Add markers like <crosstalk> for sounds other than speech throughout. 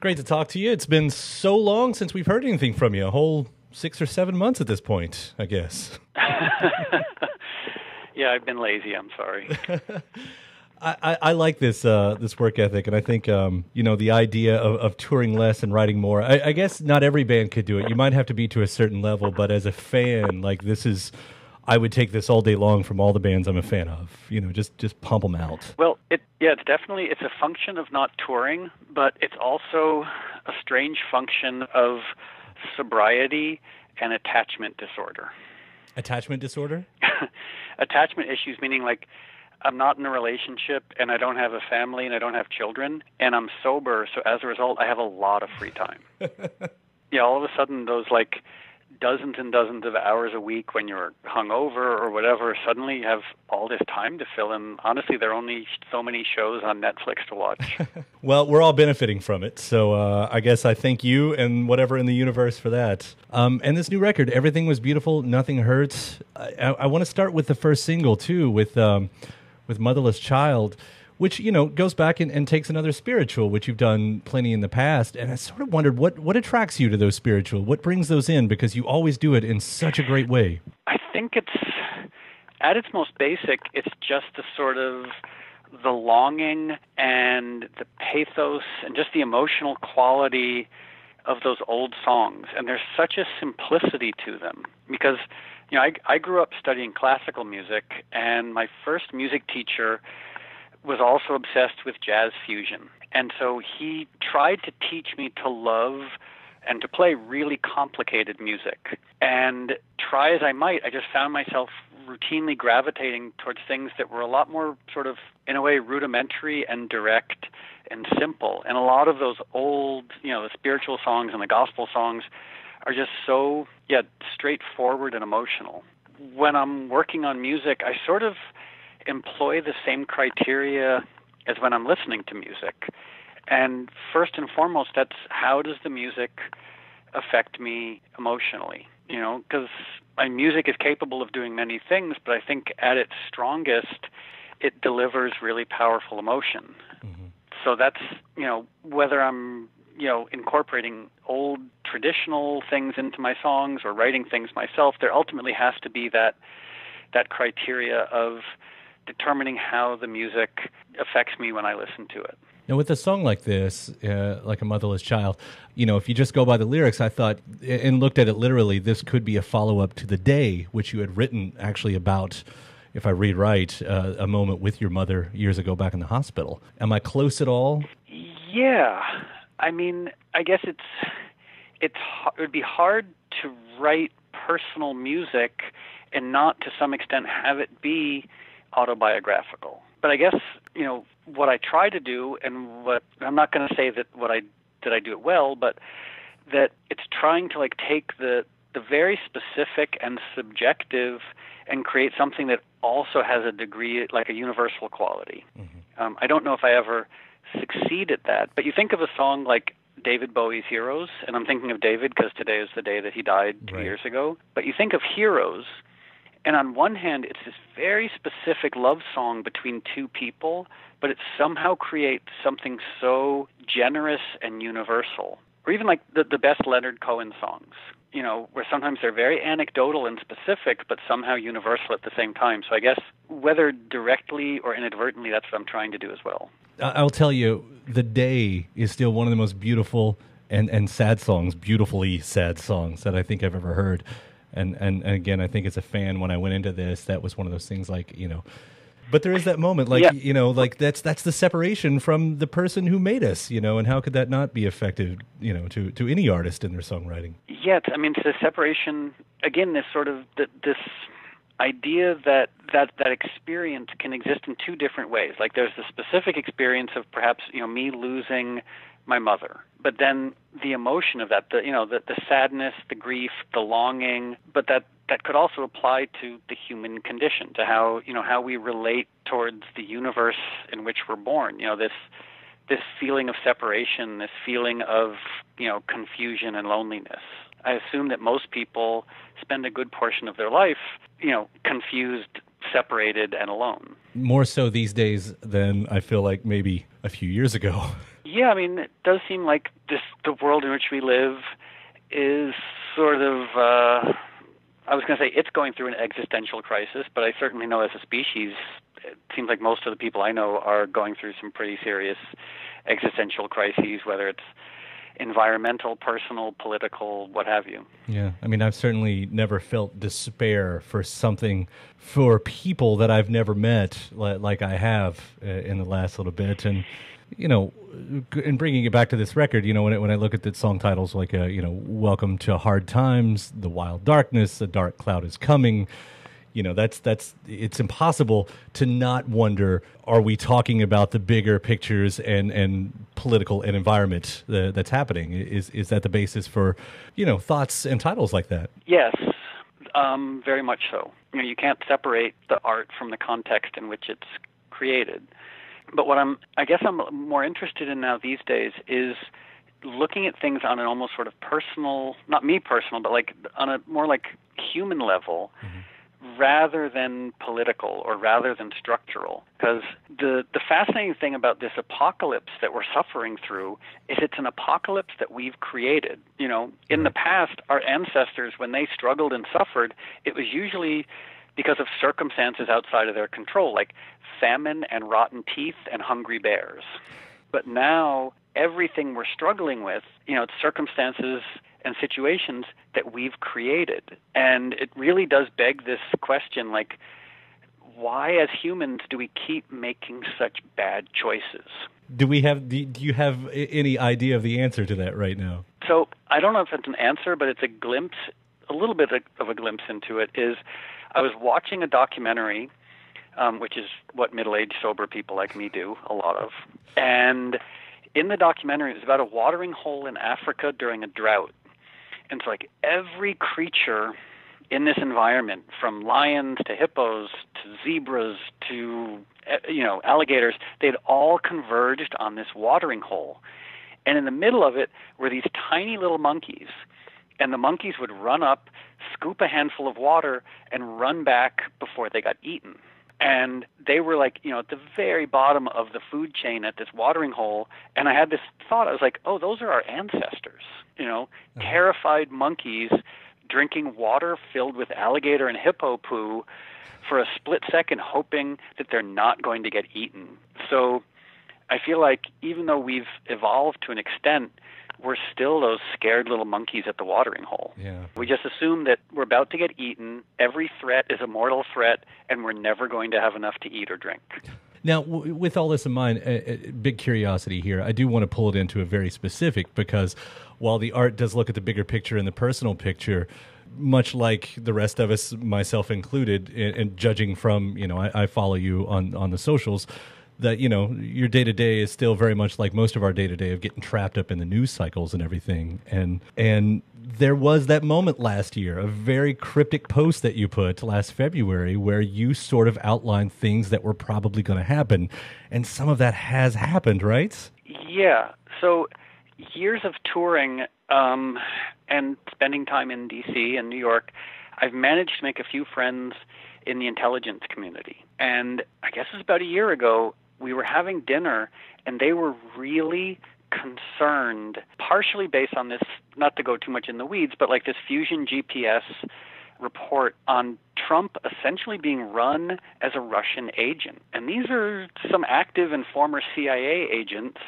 Great to talk to you. It's been so long since we've heard anything from you. A whole six or seven months at this point, I guess. <laughs> yeah, I've been lazy. I'm sorry. <laughs> I, I, I, like this uh, this work ethic, and I think um, you know the idea of, of touring less and writing more. I, I, guess not every band could do it. You might have to be to a certain level, but as a fan, like this is, I would take this all day long from all the bands I'm a fan of. You know, just just pump them out. Well, it yeah, it's definitely it's a function of not touring, but it's also a strange function of sobriety and attachment disorder. Attachment disorder. <laughs> attachment issues meaning like I'm not in a relationship and I don't have a family and I don't have children and I'm sober, so as a result I have a lot of free time. <laughs> yeah, all of a sudden those like dozens and dozens of hours a week when you're hungover or whatever, suddenly you have all this time to fill in. Honestly, there are only so many shows on Netflix to watch. <laughs> well, we're all benefiting from it. So uh, I guess I thank you and whatever in the universe for that. Um, and this new record, Everything Was Beautiful, Nothing Hurts. I, I, I want to start with the first single, too, with. Um, with Motherless Child, which you know goes back and, and, takes another spiritual, which you've done plenty in the past. And I sort of wondered what what attracts you to those spiritual, what brings those in, because you always do it in such a great way. I think it's at its most basic, it's just the sort of the longing and the pathos and just the emotional quality of those old songs. And there's such a simplicity to them because you know, I, I grew up studying classical music, and my first music teacher was also obsessed with jazz fusion. And so he tried to teach me to love and to play really complicated music. And try as I might, I just found myself routinely gravitating towards things that were a lot more sort of, in a way, rudimentary and direct and simple. And a lot of those old, you know, the spiritual songs and the gospel songs are just so yeah straightforward and emotional. When I'm working on music, I sort of employ the same criteria as when I'm listening to music. And first and foremost, that's how does the music affect me emotionally? You know, because my music is capable of doing many things, but I think at its strongest, it delivers really powerful emotion. Mm-hmm. So that's, you know, whether I'm you know, incorporating old traditional things into my songs or writing things myself, there ultimately has to be that that criteria of determining how the music affects me when I listen to it. Now, with a song like this, uh, like a motherless child, you know, if you just go by the lyrics, I thought and looked at it literally, this could be a follow up to the day, which you had written actually about, if I read right, uh, a moment with your mother years ago back in the hospital. Am I close at all? Yeah. I mean, I guess it's it's it would be hard to write personal music and not to some extent have it be autobiographical. But I guess you know what I try to do, and what I'm not going to say that what I did I do it well, but that it's trying to like take the the very specific and subjective and create something that also has a degree like a universal quality. Mm-hmm. Um, I don't know if I ever succeed at that. But you think of a song like David Bowie's Heroes, and I'm thinking of David because today is the day that he died two right. years ago. But you think of Heroes, and on one hand, it's this very specific love song between two people, but it somehow creates something so generous and universal. Or even like the, the best Leonard Cohen songs, you know, where sometimes they're very anecdotal and specific, but somehow universal at the same time. So I guess whether directly or inadvertently, that's what I'm trying to do as well. I'll tell you, "The Day" is still one of the most beautiful and and sad songs, beautifully sad songs that I think I've ever heard. And, and and again, I think as a fan, when I went into this, that was one of those things like you know. But there is that moment, like yeah. you know, like that's that's the separation from the person who made us, you know, and how could that not be effective, you know, to to any artist in their songwriting? Yes, I mean, the separation again, this sort of this idea that that that experience can exist in two different ways. Like there's the specific experience of perhaps you know me losing my mother, but then the emotion of that, the you know the the sadness, the grief, the longing, but that that could also apply to the human condition, to how you know how we relate towards the universe in which we're born. You know this this feeling of separation, this feeling of you know confusion and loneliness. I assume that most people spend a good portion of their life, you know, confused, separated, and alone. More so these days than I feel like maybe a few years ago. <laughs> Yeah, I mean, it does seem like this the world in which we live is sort of. Uh, I was going to say it's going through an existential crisis, but I certainly know as a species, it seems like most of the people I know are going through some pretty serious existential crises, whether it's environmental, personal, political, what have you. Yeah, I mean, I've certainly never felt despair for something for people that I've never met like I have uh, in the last little bit, and you know, in bringing it back to this record, you know, when, it, when I look at the song titles like, uh, you know, Welcome to Hard Times, The Wild Darkness, A Dark Cloud is Coming, you know, that's, that's, it's impossible to not wonder, are we talking about the bigger pictures and, and political and environment that's happening? Is, is that the basis for, you know, thoughts and titles like that? Yes. Um, very much so. You know, you can't separate the art from the context in which it's created. But what I'm, I guess I'm more interested in now these days is looking at things on an almost sort of personal, not me personal, but like on a more like human level. Mm-hmm rather than political or rather than structural. Because the, the fascinating thing about this apocalypse that we're suffering through is it's an apocalypse that we've created. You know, in the past, our ancestors, when they struggled and suffered, it was usually because of circumstances outside of their control, like famine and rotten teeth and hungry bears. But now everything we're struggling with, you know, it's circumstances and situations that we've created. And it really does beg this question like why as humans do we keep making such bad choices? Do we have do you have any idea of the answer to that right now? So, I don't know if it's an answer, but it's a glimpse a little bit of a glimpse into it is I was watching a documentary um, which is what middle-aged sober people like me do a lot of. And in the documentary, it was about a watering hole in Africa during a drought. And it's like every creature in this environment, from lions to hippos to zebras to eh, you know alligators, they'd all converged on this watering hole. And in the middle of it were these tiny little monkeys. And the monkeys would run up, scoop a handful of water, and run back before they got eaten. And they were like you know at the very bottom of the food chain at this watering hole. And i had this thought. I was like oh those are our ancestors you know terrified monkeys drinking water filled with alligator and hippo poo for a split second hoping that they're not going to get eaten. So i feel like even though we've evolved to an extent we're still those scared little monkeys at the watering hole. Yeah. We just assume that we're about to get eaten. Every threat is a mortal threat, and we're never going to have enough to eat or drink. <laughs> Now, w- with all this in mind, a, big curiosity here. I do want to pull it into a very specific because while the art does look at the bigger picture and the personal picture, much like the rest of us, myself included, and, and judging from you know, I, I follow you on on the socials that you know your day to day is still very much like most of our day to day of getting trapped up in the news cycles and everything. And and there was that moment last year, a very cryptic post that you put last February, where you sort of outlined things that were probably going to happen, and some of that has happened, right? Yeah. So years of touring um, and spending time in D.C. and New York, I've managed to make a few friends in the intelligence community. And I guess it was about a year ago, we were having dinner and they were really concerned, partially based on this, not to go too much in the weeds, but like this Fusion GPS report on Trump essentially being run as a Russian agent. And these are some active and former CIA agents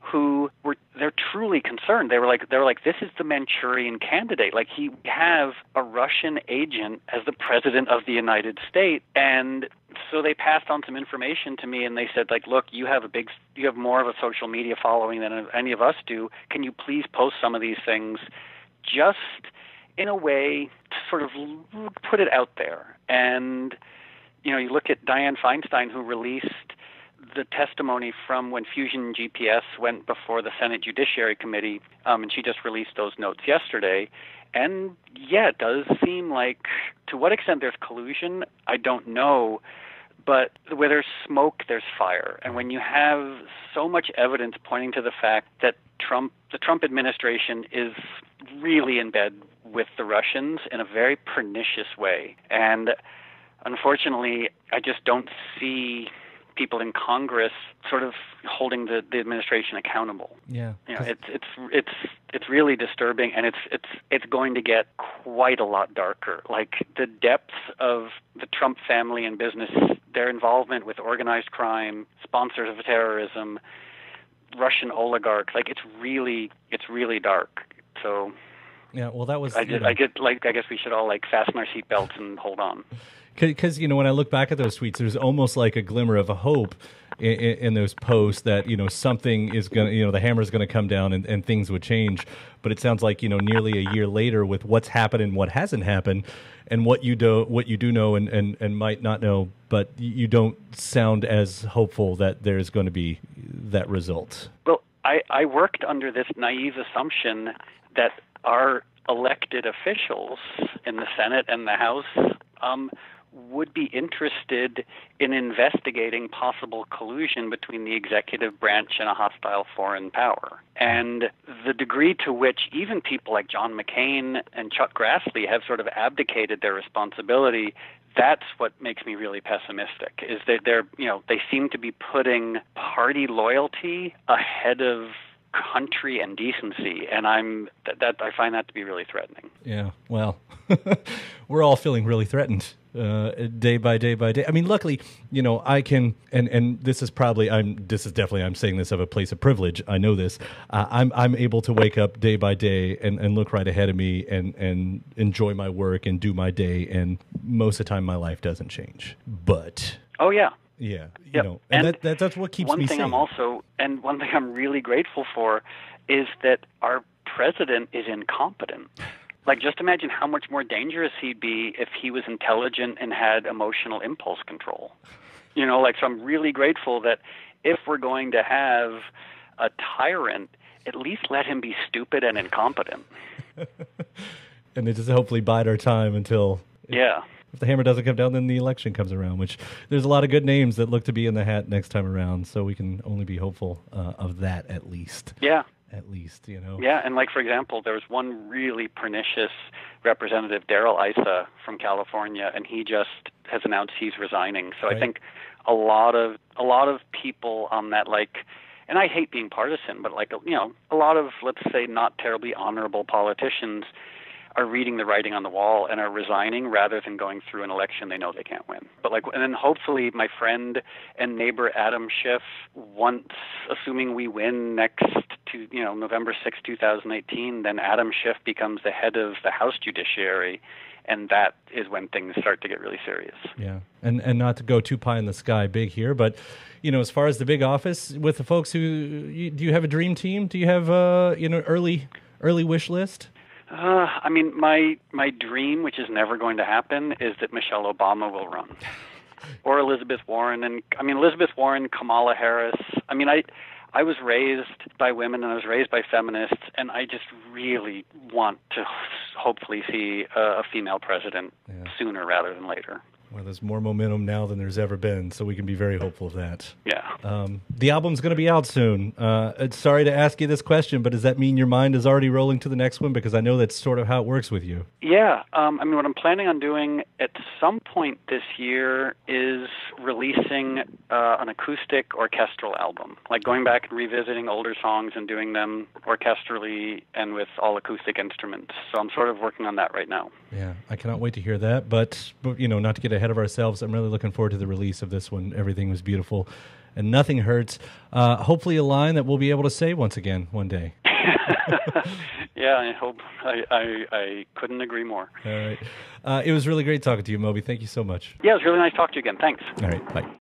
who were they're truly concerned. They were like they were like this is the Manchurian candidate. Like he have a Russian agent as the president of the United States and so they passed on some information to me and they said like look you have a big you have more of a social media following than any of us do can you please post some of these things just in a way to sort of put it out there and you know you look at Dianne Feinstein who released the testimony from when Fusion GPS went before the Senate Judiciary Committee, um, and she just released those notes yesterday. And yeah, it does seem like to what extent there's collusion, I don't know. But where there's smoke, there's fire. And when you have so much evidence pointing to the fact that Trump, the Trump administration is really in bed with the Russians in a very pernicious way. And unfortunately, I just don't see people in Congress sort of holding the, the administration accountable. Yeah, you know, it's it's it's it's really disturbing, and it's it's it's going to get quite a lot darker. Like the depths of the Trump family and business, their involvement with organized crime, sponsors of terrorism, Russian oligarchs. Like it's really it's really dark. So yeah, well, that was. I, just, I get like. I guess we should all like fasten our seatbelts and hold on. <laughs> Because you know, when I look back at those tweets, there's almost like a glimmer of a hope in, in, in those posts that you know something is going to, you know, the hammer is going to come down and, and things would change. But it sounds like you know, nearly a year later, with what's happened and what hasn't happened, and what you do, what you do know and, and, and might not know, but you don't sound as hopeful that there's going to be that result. Well, I, I worked under this naive assumption that our elected officials in the Senate and the House um, would be interested in investigating possible collusion between the executive branch and a hostile foreign power. And the degree to which even people like John McCain and Chuck Grassley have sort of abdicated their responsibility that's what makes me really pessimistic is that they're you know they seem to be putting party loyalty ahead of country and decency. And i'm that, that i find that to be really threatening. Yeah well <laughs> we're all feeling really threatened uh, day by day by day. I mean, luckily, you know, I can, and and this is probably, I'm, this is definitely, I'm saying this of a place of privilege. I know this. Uh, I'm I'm able to wake up day by day and, and look right ahead of me and and enjoy my work and do my day. And most of the time, my life doesn't change. But oh yeah, yeah, you yep. know, and, and that, that, that's what keeps one me. One thing sane. I'm also, and one thing I'm really grateful for, is that our president is incompetent. Like, just imagine how much more dangerous he'd be if he was intelligent and had emotional impulse control. You know, like, so I'm really grateful that if we're going to have a tyrant, at least let him be stupid and incompetent. <laughs> and it just hopefully bide our time until. Yeah if the hammer doesn't come down, then the election comes around. Which there's a lot of good names that look to be in the hat next time around. So we can only be hopeful uh, of that at least. Yeah. At least, you know. Yeah, and like for example, there was one really pernicious representative, Darrell Issa from California, and he just has announced he's resigning. So right. I think a lot of a lot of people on that like and I hate being partisan, but like you know, a lot of let's say not terribly honorable politicians are reading the writing on the wall and are resigning rather than going through an election they know they can't win. But like, and then hopefully my friend and neighbor Adam Schiff, once assuming we win next to you know November 6, 2018, then Adam Schiff becomes the head of the House Judiciary. And that is when things start to get really serious. Yeah, and and not to go too pie in the sky big here, but you know, as far as the big office with the folks who, you, do you have a dream team? Do you have a you know early early wish list? Uh, I mean, my my dream, which is never going to happen, is that Michelle Obama will run, <laughs> or Elizabeth Warren, and I mean Elizabeth Warren, Kamala Harris. I mean, I I was raised by women and I was raised by feminists, and I just really want to hopefully see a, a female president yeah. sooner rather than later. Well, there's more momentum now than there's ever been, so we can be very hopeful of that. Yeah. Um, the album's going to be out soon. Uh, sorry to ask you this question, but does that mean your mind is already rolling to the next one? Because I know that's sort of how it works with you. Yeah. Um, I mean, what I'm planning on doing at some point this year is releasing uh, an acoustic orchestral album, like going back and revisiting older songs and doing them orchestrally and with all acoustic instruments. So I'm sort of working on that right now. Yeah, I cannot wait to hear that. But, but you know, not to get ahead of ourselves. I'm really looking forward to the release of this one. Everything was beautiful, and nothing hurts. Uh, hopefully, a line that we'll be able to say once again one day. <laughs> <laughs> yeah, I hope. I, I, I couldn't agree more. All right. Uh, it was really great talking to you, Moby. Thank you so much. Yeah, it was really nice talking to you again. Thanks. All right. Bye.